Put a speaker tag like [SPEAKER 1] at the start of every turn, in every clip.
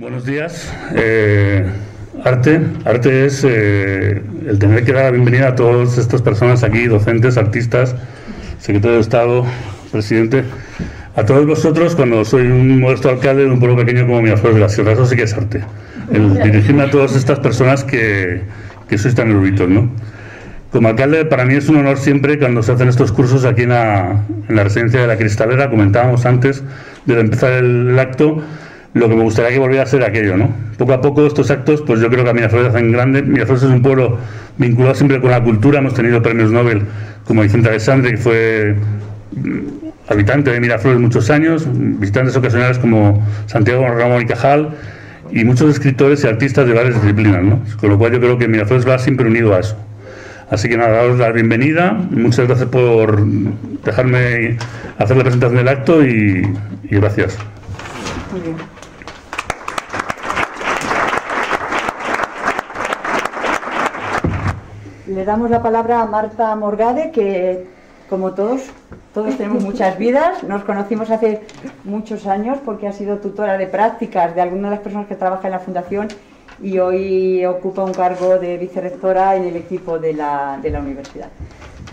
[SPEAKER 1] Buenos días. Eh, arte, arte es eh, el tener que dar la bienvenida a todas estas personas aquí, docentes, artistas, secretario de Estado, presidente, a todos vosotros cuando soy un modesto alcalde de un pueblo pequeño como Miraflores de la Sierra. Eso sí que es arte. El dirigirme a todas estas personas que, que sois tan eruditos, ¿no? Como alcalde, para mí es un honor siempre cuando se hacen estos cursos aquí en la, en la residencia de la Cristalera. Comentábamos antes de empezar el, acto lo que me gustaría que volviera a ser aquello, ¿no? Poco a poco estos actos, pues yo creo que a Miraflores hacen grande. Miraflores es un pueblo vinculado siempre con la cultura. Hemos tenido premios Nobel como Vicente Alexandre, que fue mm, habitante de Miraflores muchos años, visitantes ocasionales como Santiago Ramón y Cajal y muchos escritores y artistas de varias disciplinas, ¿no? Con lo cual yo creo que Miraflores va siempre unido a eso. Así que nada, daros la bienvenida. Muchas gracias por dejarme hacer la presentación del acto y, gracias. Muy bien.
[SPEAKER 2] Le damos la palabra a Marta Morgade, que como todos, todos tenemos muchas vidas. Nos conocimos hace muchos años porque ha sido tutora de prácticas de algunas de las personas que trabajan en la Fundación y hoy ocupa un cargo de vicerrectora en el equipo de la, de la universidad.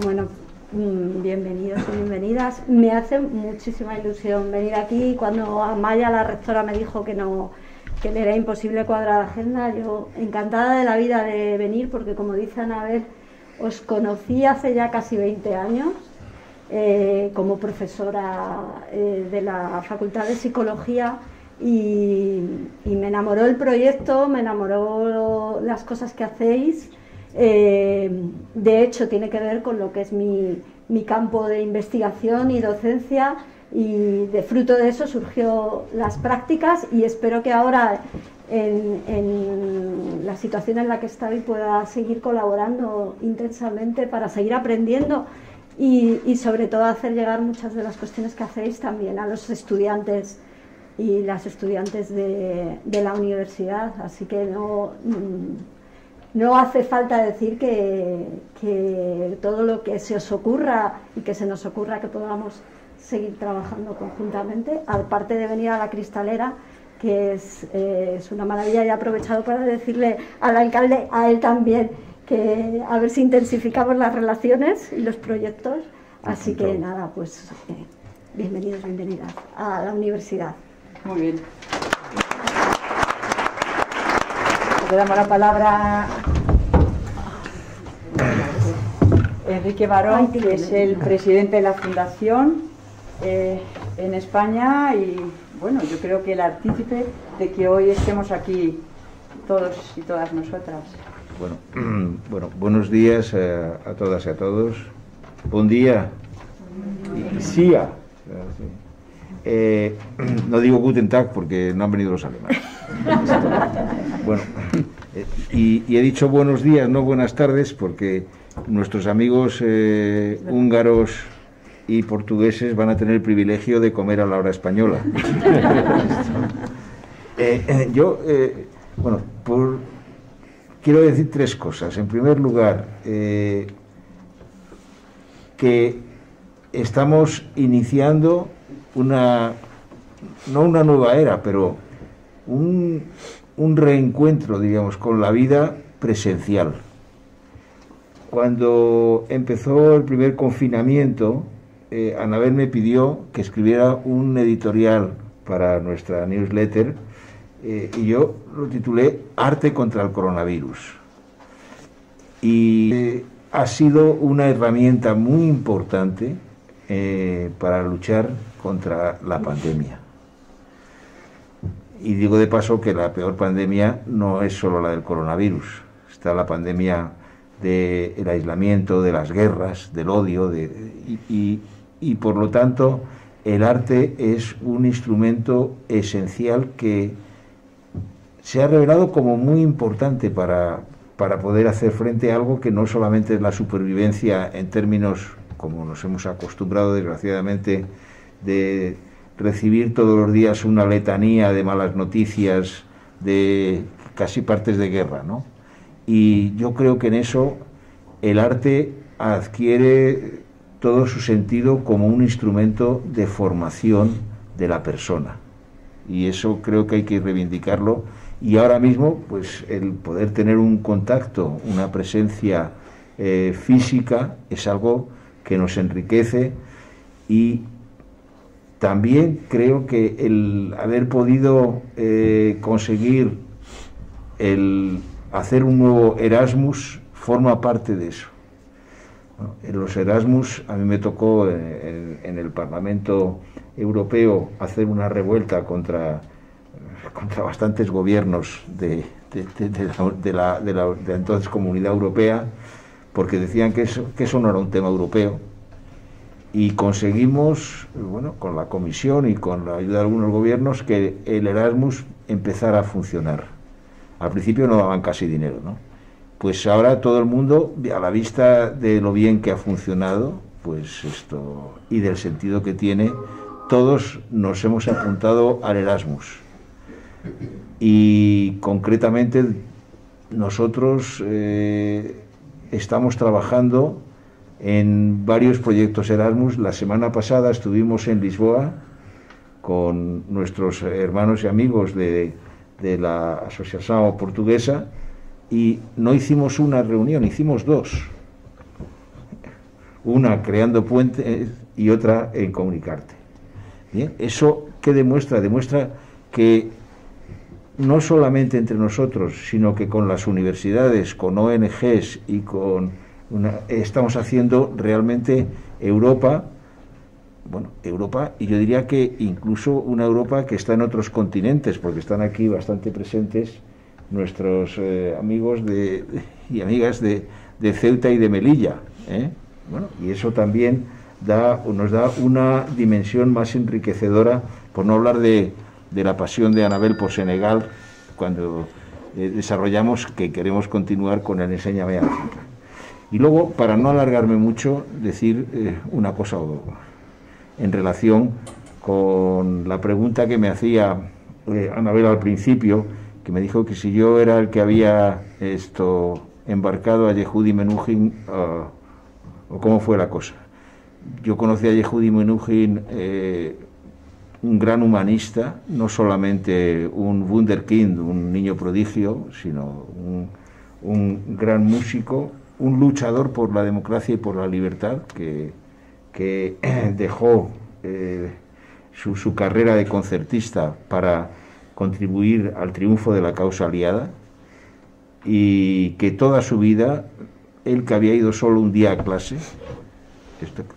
[SPEAKER 3] Bueno, mm, bienvenidos y bienvenidas. Me hace muchísima ilusión venir aquí. Cuando Amaya, la rectora, me dijo que no que le era imposible cuadrar la agenda, yo encantada de la vida de venir porque como dice Anabel, os conocí hace ya casi 20 años eh, como profesora eh, de la Facultad de Psicología y, me enamoró el proyecto, me enamoró las cosas que hacéis. Eh, de hecho, tiene que ver con lo que es mi, campo de investigación y docencia y de fruto de eso surgió las prácticas y espero que ahora en, la situación en la que estoy pueda seguir colaborando intensamente para seguir aprendiendo y, y sobre todo hacer llegar muchas de las cuestiones que hacéis también a los estudiantes y las estudiantes de, la universidad, así que no, mm, no hace falta decir que, todo lo que se os ocurra y que se nos ocurra que podamos seguir trabajando conjuntamente, aparte de venir a la cristalera, que es, eh, es una maravilla y he aprovechado para decirle al alcalde, a él también, que a ver si intensificamos las relaciones y los proyectos. Así que nada, pues eh, bienvenidos, bienvenidas a la universidad.
[SPEAKER 2] Muy bien. Le damos la palabra a Enrique Barón, que es el presidente de la Fundación eh, en España y bueno, yo creo que el artífice de que hoy estemos aquí todos y todas nosotras.
[SPEAKER 4] Bueno, bueno buenos días a, todas y a todos. Buen día. Y, sí, eh, no digo Guten Tag porque no han venido los alemanes. bueno, eh, y, he dicho buenos días, no buenas tardes, porque nuestros amigos eh, húngaros y portugueses van a tener el privilegio de comer a la hora española. yo, bueno, quiero decir tres cosas. En primer lugar, que estamos iniciando una, no una nueva era, pero un, reencuentro, digamos, con la vida presencial. Cuando empezó el primer confinamiento, eh, Anabel me pidió que escribiera un editorial para nuestra newsletter eh, y yo lo titulé Arte contra el coronavirus. Y eh, ha sido una herramienta muy importante para luchar contra la pandemia. Y digo de paso que la peor pandemia no es solo la del coronavirus, está la pandemia del aislamiento, de las guerras, del odio, de, y, por lo tanto el arte es un instrumento esencial que se ha revelado como muy importante para, para poder hacer frente a algo que no solamente es la supervivencia en términos, como nos hemos acostumbrado desgraciadamente, de recibir todos los días una letanía de malas noticias, de casi partes de guerra, ¿no? Y yo creo que en eso el arte adquiere todo su sentido como un instrumento de formación de la persona. y eso creo que hay que reivindicarlo y ahora mismo pues el poder tener un contacto, una presencia eh, física es algo que nos enriquece y también creo que el haber podido eh, conseguir el hacer un nuevo Erasmus forma parte de eso. En los Erasmus a mí me tocó eh, en, el Parlamento Europeo hacer una revuelta contra, contra bastantes gobiernos de, de, la, entonces Comunidad Europea porque decían que eso, que eso no era un tema europeo y conseguimos, bueno, con la comisión y con la ayuda de algunos gobiernos, que el Erasmus empezara a funcionar. Al principio no daban casi dinero, ¿no? Pues ahora todo el mundo, a la vista de lo bien que ha funcionado, pues esto, y del sentido que tiene, todos nos hemos apuntado al Erasmus. Y concretamente nosotros eh, estamos trabajando en varios proyectos Erasmus. La semana pasada estuvimos en Lisboa con nuestros hermanos y amigos de, de la Asociación Portuguesa y no hicimos una reunión, hicimos dos. Una creando puentes y otra en comunicarte. ¿Bien? ¿Eso qué demuestra? Demuestra que no solamente entre nosotros, sino que con las universidades, con ONGs y con estamos haciendo realmente Europa, bueno, Europa, y yo diría que incluso una Europa que está en otros continentes, porque están aquí bastante presentes nuestros eh, amigos de, y amigas de, de, Ceuta y de Melilla. ¿eh? Bueno, y eso también da, nos da una dimensión más enriquecedora, por no hablar de, de la pasión de Anabel por Senegal, cuando eh, desarrollamos que queremos continuar con el Enséñame África. Y luego, para no alargarme mucho, decir una cosa en relación con la pregunta que me hacía Anabel al principio, que me dijo que si yo era el que había esto embarcado a Yehudi Menuhin, ah, o cómo fue la cosa. Yo conocí a Yehudi Menuhin, eh, un gran humanista, no solamente un wunderkind, un niño prodigio, sino un, gran músico, un luchador por la democracia y por la libertad, que, que dejó eh, su, su carrera de concertista para contribuir al triunfo de la causa aliada y que toda su vida, él que había ido solo un día a clase,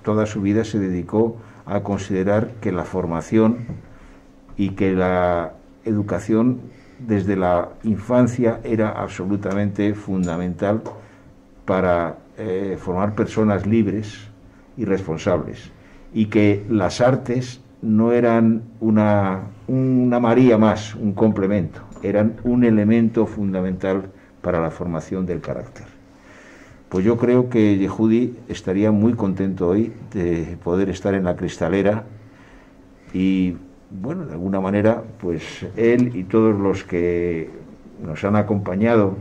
[SPEAKER 4] toda su vida se dedicó a considerar que la formación y que la educación desde la infancia era absolutamente fundamental para eh, formar personas libres y responsables y que las artes no eran una, una María más, un complemento, eran un elemento fundamental para la formación del carácter. Pues yo creo que Yehudi estaría muy contento hoy de poder estar en la cristalera y, bueno, de alguna manera, pues él y todos los que nos han acompañado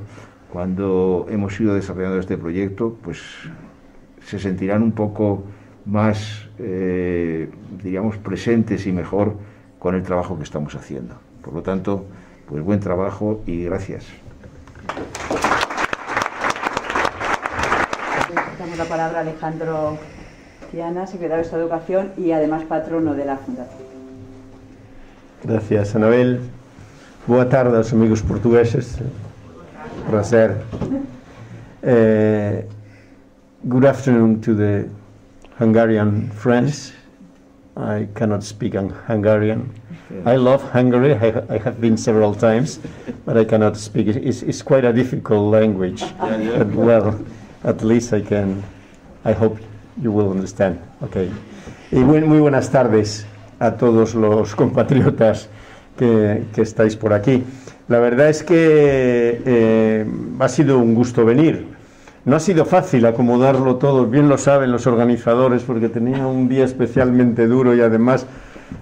[SPEAKER 4] cuando hemos ido desarrollando este proyecto, pues se sentirán un poco más, eh, diríamos, presentes y mejor con el trabajo que estamos haciendo. Por lo tanto, pues buen trabajo y gracias.
[SPEAKER 2] Damos la palabra a Alejandro Tiana, secretario de Estado de Educación y además patrono de la Fundación.
[SPEAKER 5] Gracias, Anabel. Boa tarde aos amigos portugueses. Prazer. Uh, good afternoon to the Hungarian friends. I cannot speak Hungarian. I love Hungary. I, I, have been several times, but I cannot speak it. It's, it's quite a difficult language. Yeah, yeah. But well, at least I can. I hope you will understand. Okay. Y muy buenas tardes a todos los compatriotas que, que estáis por aquí. La verdad es que eh, ha sido un gusto venir. No ha sido fácil acomodarlo todo, bien lo saben los organizadores, porque tenía un día especialmente duro y además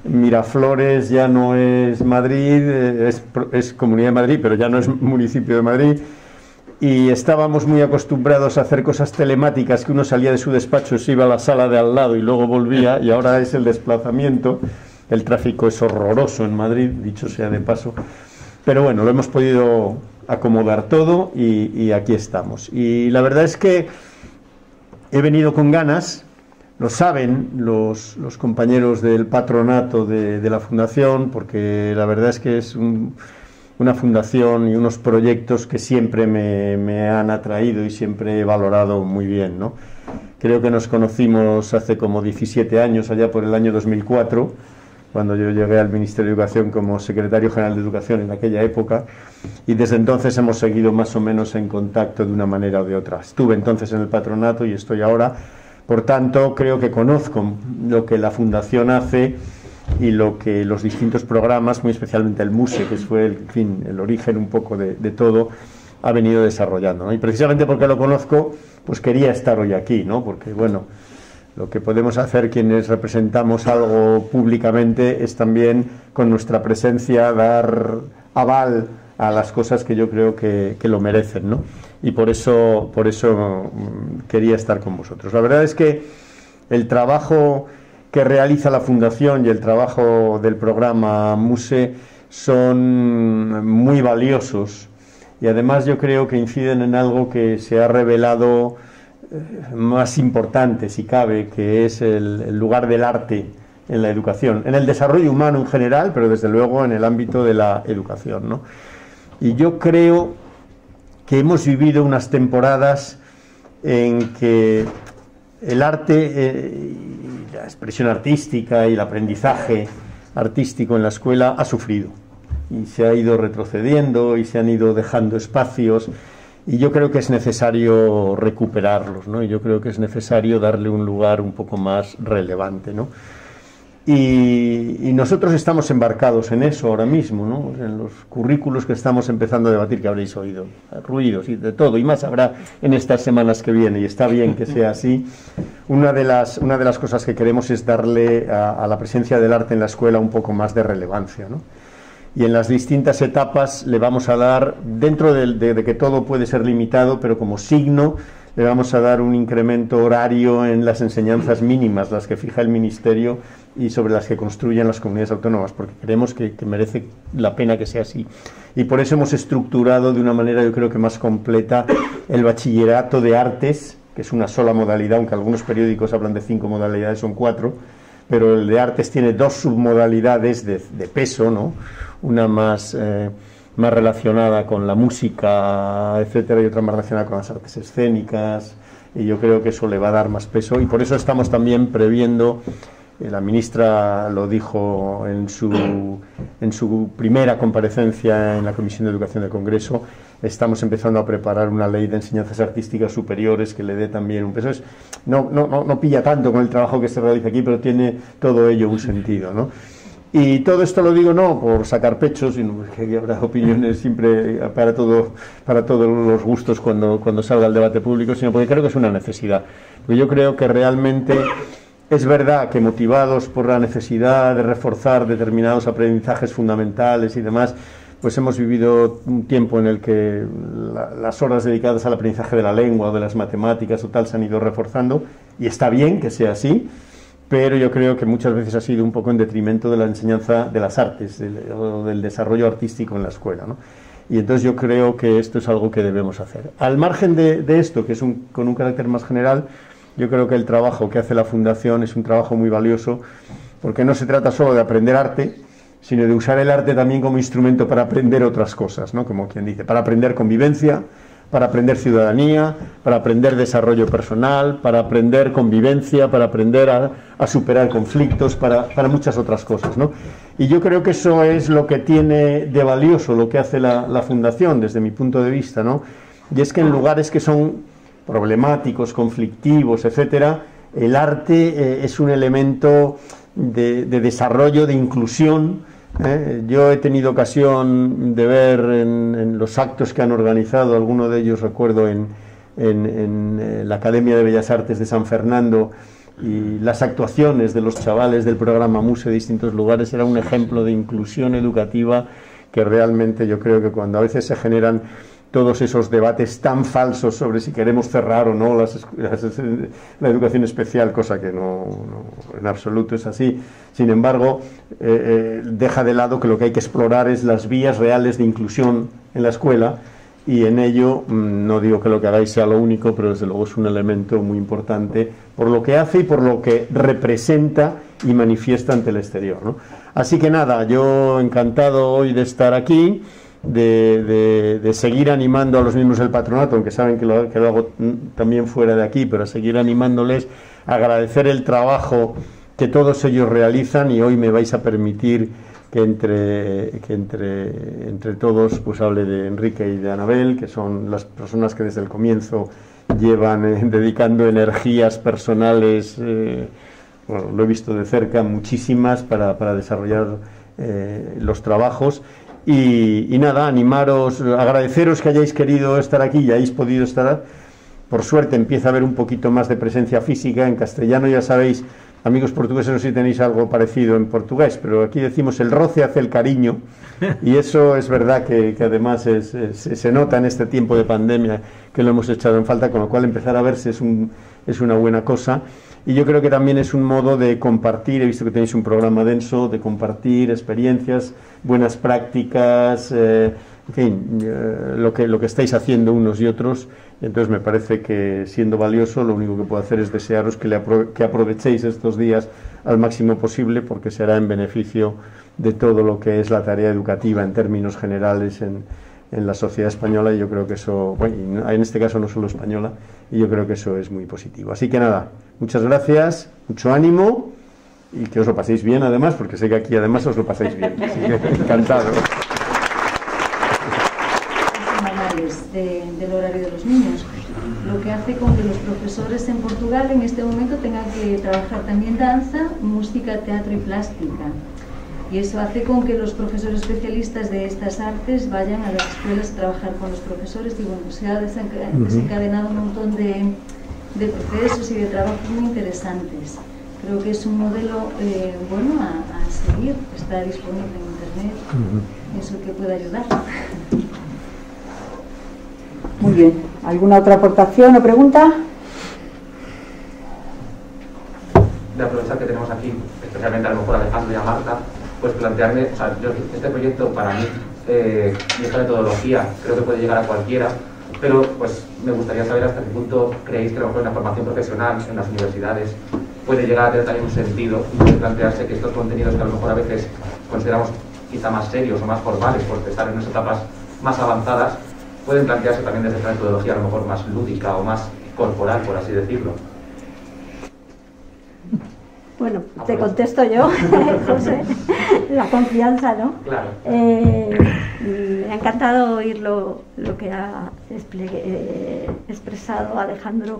[SPEAKER 5] Miraflores ya no es Madrid, eh, es, Comunidad de Madrid, pero ya no es municipio de Madrid. Y estábamos muy acostumbrados a hacer cosas telemáticas, que uno salía de su despacho, se iba a la sala de al lado y luego volvía, y ahora es el desplazamiento. el tráfico es horroroso en Madrid, dicho sea de paso. Pero bueno, lo hemos podido acomodar todo y, aquí estamos. Y la verdad es que he venido con ganas, lo saben los, compañeros del patronato de, la fundación, porque la verdad es que es una fundación y unos proyectos que siempre me, me, han atraído y siempre he valorado muy bien. ¿no? Creo que nos conocimos hace como 17 años, allá por el año 2004 cuando yo llegué al Ministerio de Educación como secretario general de Educación en aquella época, y desde entonces hemos seguido más o menos en contacto de una manera o de otra. Estuve entonces en el patronato y estoy ahora, por tanto, creo que conozco lo que la Fundación hace y lo que los distintos programas, muy especialmente el MUSE, que fue el, fin, el origen un poco de, todo, ha venido desarrollando. Y precisamente porque lo conozco, pues quería estar hoy aquí, ¿no? porque, bueno, lo que podemos hacer quienes representamos algo públicamente es también con nuestra presencia dar aval a las cosas que yo creo que, lo merecen, ¿no? Y por eso, por eso mm, quería estar con vosotros. La verdad es que el trabajo que realiza la Fundación y el trabajo del programa MUSE son muy valiosos y además yo creo que inciden en algo que se ha revelado más importante, si cabe, que es el, lugar del arte en la educación, en el desarrollo humano en general, pero desde luego en el ámbito de la educación. ¿no? Y yo creo que hemos vivido unas temporadas en que el arte, eh, la expresión artística y el aprendizaje artístico en la escuela ha sufrido y se ha ido retrocediendo y se han ido dejando espacios y yo creo que es necesario recuperarlos, ¿no? Y yo creo que es necesario darle un lugar un poco más relevante, ¿no? Y, nosotros estamos embarcados en eso ahora mismo, ¿no? En los currículos que estamos empezando a debatir, que habréis oído, ruidos y de todo, y más habrá en estas semanas que vienen, y está bien que sea así. Una de las, una de las cosas que queremos es darle a, a la presencia del arte en la escuela un poco más de relevancia, ¿no? Y en las distintas etapas le vamos a dar, dentro de, que todo puede ser limitado, pero como signo, le vamos a dar un incremento horario en las enseñanzas mínimas, las que fija el Ministerio y sobre las que construyen las comunidades autónomas, porque creemos que, merece la pena que sea así. Y por eso hemos estructurado de una manera, yo creo que más completa, el bachillerato de artes, que es una sola modalidad, aunque algunos periódicos hablan de cinco modalidades, son cuatro, pero el de artes tiene dos submodalidades de, peso, ¿no? Una más, eh, más relacionada con la música, etcétera, y otra más relacionada con las artes escénicas, y yo creo que eso le va a dar más peso, y por eso estamos también previendo, eh, la ministra lo dijo en su, en su primera comparecencia en la Comisión de Educación del Congreso, estamos empezando a preparar una ley de enseñanzas artísticas superiores que le dé también un peso. no, no, no, no pilla tanto con el trabajo que se realiza aquí, pero tiene todo ello un sentido, ¿no? Y todo esto lo digo no por sacar pechos, sino que habrá opiniones siempre para, todo, para todos los gustos cuando, cuando salga el debate público, sino porque creo que es una necesidad. Yo creo que realmente es verdad que motivados por la necesidad de reforzar determinados aprendizajes fundamentales y demás, pues hemos vivido un tiempo en el que las horas dedicadas al aprendizaje de la lengua o de las matemáticas o tal se han ido reforzando y está bien que sea así pero yo creo que muchas veces ha sido un poco en detrimento de la enseñanza de las artes o del desarrollo artístico en la escuela. ¿no? Y entonces yo creo que esto es algo que debemos hacer. Al margen de, esto, que es con un carácter más general, yo creo que el trabajo que hace la Fundación es un trabajo muy valioso, porque no se trata solo de aprender arte, sino de usar el arte también como instrumento para aprender otras cosas, ¿no? como quien dice, para aprender convivencia, para aprender ciudadanía, para aprender desarrollo personal, para aprender convivencia, para aprender a, superar conflictos, para, muchas otras cosas. ¿no? Y yo creo que eso es lo que tiene de valioso lo que hace la, Fundación, desde mi punto de vista, ¿no? y es que en lugares que son problemáticos, conflictivos, etcétera, el arte eh, es un elemento de desarrollo, de inclusión, ¿eh? Yo he tenido ocasión de ver en, los actos que han organizado, alguno de ellos recuerdo en, eh, la Academia de Bellas Artes de San Fernando, y las actuaciones de los chavales del programa MUSE de distintos lugares era un ejemplo de inclusión educativa que realmente yo creo que cuando a veces se generan todos esos debates tan falsos sobre si queremos cerrar o no la educación especial, cosa que no, en absoluto es así. Sin embargo, eh, deja de lado que lo que hay que explorar es las vías reales de inclusión en la escuela y en ello mm, no digo que lo que hagáis sea lo único, pero desde luego es un elemento muy importante por lo que hace y por lo que representa y manifiesta ante el exterior. Así que nada, yo encantado hoy de estar aquí, de, seguir animando a los miembros del patronato, aunque saben que lo, que lo hago también fuera de aquí, pero a seguir animándoles, agradecer el trabajo que todos ellos realizan y hoy me vais a permitir que entre, que entre, entre todos pues hable de Enrique y de Anabel, que son las personas que desde el comienzo llevan eh, dedicando energías personales, eh, bueno, lo he visto de cerca, muchísimas para, para desarrollar eh, los trabajos. Y, nada, animaros, agradeceros que hayáis querido estar aquí y hayáis podido estar. Por suerte empieza a haber un poquito más de presencia física. En castellano ya sabéis amigos portugueses, no sé si tenéis algo parecido en portugués, pero aquí decimos el roce hace el cariño, y eso es verdad que, además se nota en este tiempo de pandemia que lo hemos echado en falta, con lo cual empezar a verse es, un, es una buena cosa. Y yo creo que también es un modo de compartir, he visto que tenéis un programa denso, de compartir experiencias, buenas prácticas, eh, en fin, eh, lo, que, lo que estáis haciendo unos y otros entonces me parece que siendo valioso lo único que puedo hacer es desearos que, le que aprovechéis estos días al máximo posible porque será en beneficio de todo lo que es la tarea educativa en términos generales en, en la sociedad española y yo creo que eso, bueno, en este caso no solo española, y yo creo que eso es muy positivo. Así que nada, muchas gracias, mucho ánimo y que os lo paséis bien además, porque sé que aquí además os lo pasáis bien. Así que encantado.
[SPEAKER 6] del horario de los niños, lo que hace con que los profesores en Portugal en este momento tengan que trabajar también danza, música, teatro y plástica. Y eso hace con que los profesores especialistas de estas artes vayan a las escuelas a trabajar con los profesores y bueno, se ha desencadenado un montón de, de procesos y de trabajos muy interesantes. Creo que es un modelo eh, bueno a, seguir, está disponible en Internet, eso que puede ayudar.
[SPEAKER 2] Muy bien. ¿Alguna otra aportación o pregunta?
[SPEAKER 7] De aprovechar que tenemos aquí, especialmente a lo mejor a Alejandro y a Marta, pues plantearme, o sea, yo, este proyecto para mí eh, y esta metodología creo que puede llegar a cualquiera, pero pues me gustaría saber hasta qué punto creéis que a lo mejor en la formación profesional, en las universidades, puede llegar a tener también un sentido y puede plantearse que estos contenidos que a lo mejor a veces consideramos quizá más serios o más formales por estar en unas etapas más avanzadas, pueden plantearse también desde esta metodología a lo mejor más lúdica o más corporal, por así decirlo.
[SPEAKER 3] Bueno, te contesto yo, José, la confianza, ¿no?
[SPEAKER 7] Claro.
[SPEAKER 3] Eh, me ha encantado oír lo, que ha eh, expresado Alejandro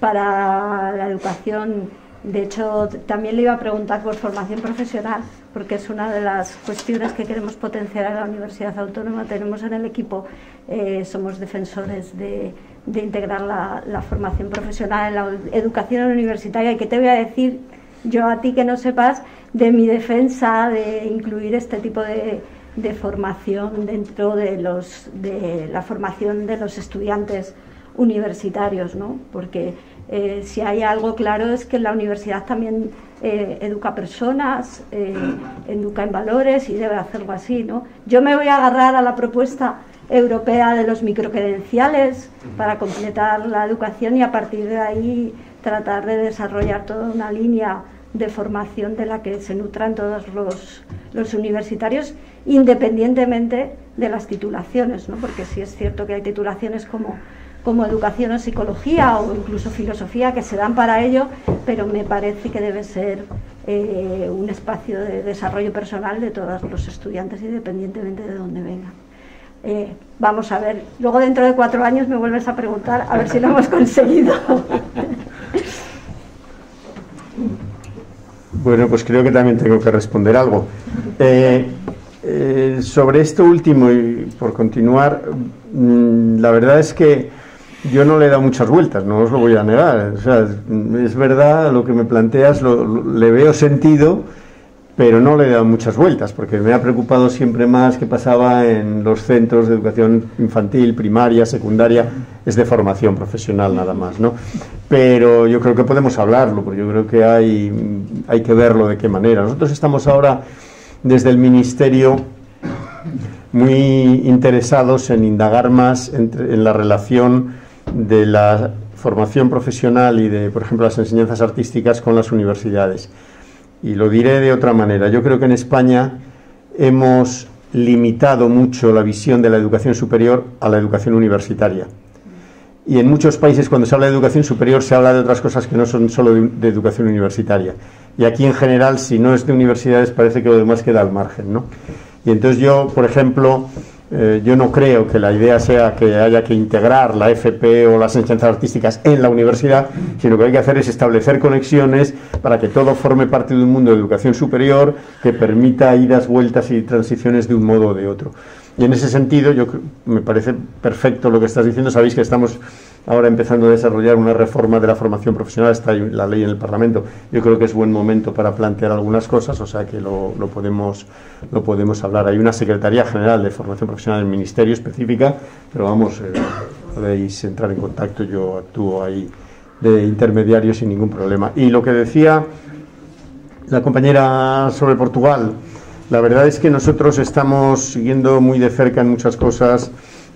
[SPEAKER 3] para la educación de hecho, también le iba a preguntar por formación profesional, porque es una de las cuestiones que queremos potenciar en la Universidad Autónoma. Tenemos en el equipo, eh, somos defensores de, integrar la, formación profesional en la educación universitaria. ¿Y qué te voy a decir yo a ti que no sepas de mi defensa de incluir este tipo de, formación dentro de, los, de la formación de los estudiantes universitarios, ¿no? Porque eh, si hay algo claro es que la universidad también eh, educa personas, eh, educa en valores y debe hacerlo así. ¿no? Yo me voy a agarrar a la propuesta europea de los microcredenciales para completar la educación y a partir de ahí tratar de desarrollar toda una línea de formación de la que se nutran todos los, los universitarios, independientemente de las titulaciones, ¿no? porque sí es cierto que hay titulaciones como como educación o psicología o incluso filosofía que se dan para ello, pero me parece que debe ser eh, un espacio de desarrollo personal de todos los estudiantes independientemente de dónde vengan. Eh, vamos a ver, luego dentro de cuatro años me vuelves a preguntar a ver si lo hemos conseguido.
[SPEAKER 5] Bueno, pues creo que también tengo que responder algo. Eh, sobre esto último y por continuar, mm, la verdad es que yo no le he dado muchas vueltas, no os lo voy a negar. O sea, es verdad lo que me planteas, le veo sentido pero no le he dado muchas vueltas, porque me ha preocupado siempre más qué pasaba en los centros de educación infantil, primaria, secundaria, es de formación profesional nada más, ¿no? Pero yo creo que podemos hablarlo, porque yo creo que hay, hay que verlo de qué manera. Nosotros estamos ahora desde el Ministerio muy interesados en indagar más en la relación de la formación profesional y de, por ejemplo, las enseñanzas artísticas con las universidades. Y lo diré de otra manera. Yo creo que en España hemos limitado mucho la visión de la educación superior a la educación universitaria. Y en muchos países cuando se habla de educación superior se habla de otras cosas que no son solo de, educación universitaria. Y aquí en general, si no es de universidades, parece que lo demás queda al margen. ¿no? Y entonces yo, por ejemplo, eh, yo no creo que la idea sea que haya que integrar la FP o las enseñanzas artísticas en la universidad, sino que hay que hacer es establecer conexiones para que todo forme parte de un mundo de educación superior que permita idas, vueltas y transiciones de un modo o de otro. Y en ese sentido, yo me parece perfecto lo que estás diciendo. Sabéis que estamos ahora empezando a desarrollar una reforma de la formación profesional, está la ley en el Parlamento. Yo creo que es buen momento para plantear algunas cosas, o sea que lo, lo podemos, lo podemos hablar. Hay una Secretaría General de Formación Profesional del Ministerio específica, pero vamos, eh, podéis entrar en contacto, yo actúo ahí de intermediario sin ningún problema. Y lo que decía la compañera sobre Portugal, la verdad es que nosotros estamos siguiendo muy de cerca en muchas cosas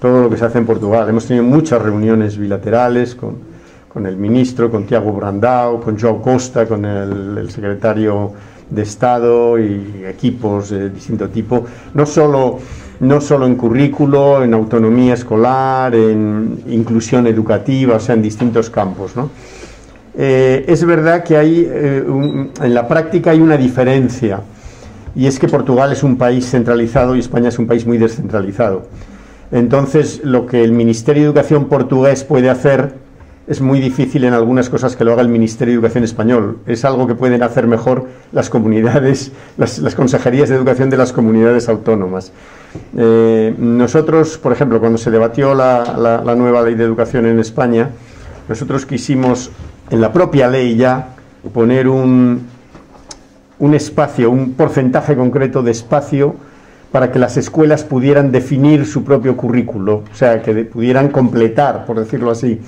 [SPEAKER 5] todo lo que se hace en Portugal. Hemos tenido muchas reuniones bilaterales con, con el ministro, con Tiago Brandao, con Joao Costa, con el, secretario de Estado y equipos de distinto tipo, no solo, no solo en currículo, en autonomía escolar, en inclusión educativa, o sea, en distintos campos. ¿no? Eh, es verdad que hay, eh, en la práctica hay una diferencia, y es que Portugal es un país centralizado y España es un país muy descentralizado. Entonces, lo que el Ministerio de Educación portugués puede hacer es muy difícil en algunas cosas que lo haga el Ministerio de Educación español. Es algo que pueden hacer mejor las comunidades, las, consejerías de educación de las comunidades autónomas. Eh, nosotros, por ejemplo, cuando se debatió la, la, nueva ley de educación en España, nosotros quisimos en la propia ley ya poner un, un espacio, un porcentaje concreto de espacio para que las escuelas pudieran definir su propio currículo, o sea, que pudieran completar, por decirlo así.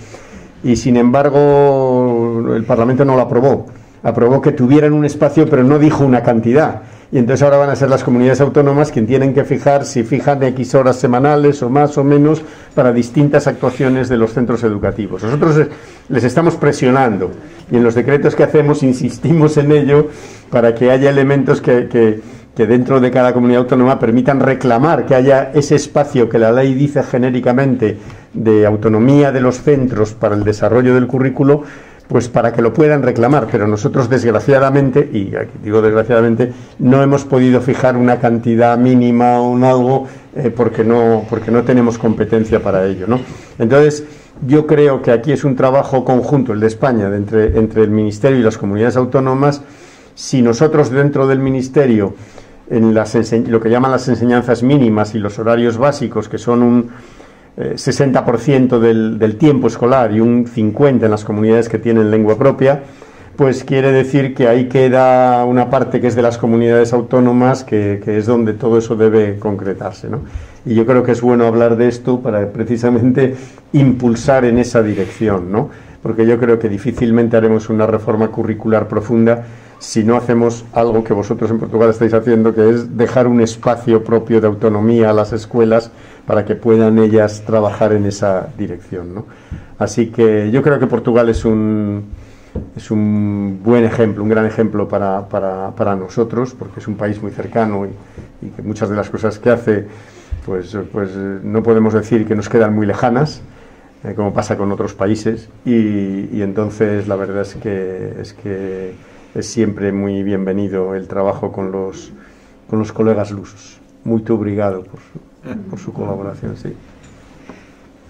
[SPEAKER 5] Y sin embargo, el Parlamento no lo aprobó. Aprobó que tuvieran un espacio, pero no dijo una cantidad. Y entonces ahora van a ser las comunidades autónomas quien tienen que fijar si fijan X horas semanales o más o menos para distintas actuaciones de los centros educativos. Nosotros les estamos presionando y en los decretos que hacemos insistimos en ello para que haya elementos que, que que dentro de cada comunidad autónoma permitan reclamar que haya ese espacio que la ley dice genéricamente de autonomía de los centros para el desarrollo del currículo, pues para que lo puedan reclamar. Pero nosotros, desgraciadamente, y aquí digo desgraciadamente, no hemos podido fijar una cantidad mínima o un algo eh, porque, no, porque no tenemos competencia para ello. ¿no? Entonces, yo creo que aquí es un trabajo conjunto, el de España, entre, entre el Ministerio y las comunidades autónomas. Si nosotros dentro del Ministerio en las lo que llaman las enseñanzas mínimas y los horarios básicos, que son un 60% eh, del, del, tiempo escolar y un 50% en las comunidades que tienen lengua propia, pues quiere decir que ahí queda una parte que es de las comunidades autónomas, que, que es donde todo eso debe concretarse. ¿no? Y yo creo que es bueno hablar de esto para precisamente impulsar en esa dirección, ¿no? porque yo creo que difícilmente haremos una reforma curricular profunda si no hacemos algo que vosotros en Portugal estáis haciendo, que es dejar un espacio propio de autonomía a las escuelas para que puedan ellas trabajar en esa dirección. ¿no? Así que yo creo que Portugal es un, es un buen ejemplo, un gran ejemplo para, para, para nosotros, porque es un país muy cercano y, que muchas de las cosas que hace, pues, pues no podemos decir que nos quedan muy lejanas. Eh, como pasa con otros países y, y entonces la verdad es que es que es siempre muy bienvenido el trabajo con los, con los colegas lusos. Muy obrigado por su, por su colaboración, sí.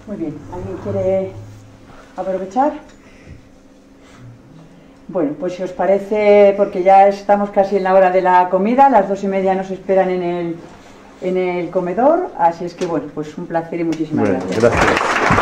[SPEAKER 2] Muy bien, ¿alguien quiere aprovechar? Bueno, pues si os parece, porque ya estamos casi en la hora de la comida, las dos y media nos esperan en el, en el comedor, así es que bueno, pues un placer y muchísimas
[SPEAKER 5] bueno, gracias. gracias.